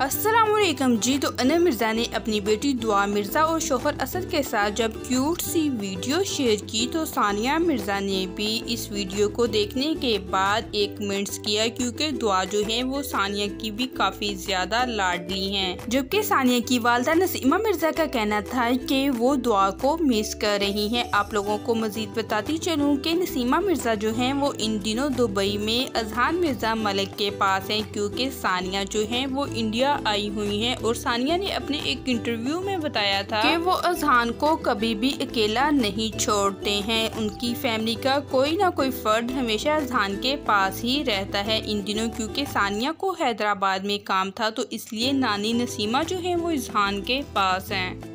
असलम जी। तो अना मिर्ज़ा ने अपनी बेटी दुआ मिर्ज़ा और शोहर असद के साथ जब क्यूट सी वीडियो शेयर की तो सानिया मिर्ज़ा ने भी इस वीडियो को देखने के बाद एक मिनट्स किया, क्योंकि दुआ जो है वो सानिया की भी काफ़ी ज़्यादा लाडली हैं। जबकि सानिया की वालदा नसीमा मिर्ज़ा का कहना था कि वो दुआ को मिस कर रही हैं। आप लोगों को मजीद बताती चलूँ कि नसीमा मिर्ज़ा जो है वो इन दिनों दुबई में अजहान मिर्ज़ा मलिक के पास हैं, क्योंकि सानिया जो है वो इंडिया सानिया आई हुई हैं और सानिया ने अपने एक इंटरव्यू में बताया था कि वो अजहान को कभी भी अकेला नहीं छोड़ते हैं। उनकी फैमिली का कोई ना कोई फर्द हमेशा अजहान के पास ही रहता है। इन दिनों क्योंकि सानिया को हैदराबाद में काम था तो इसलिए नानी नसीमा जो है वो इजहान के पास हैं।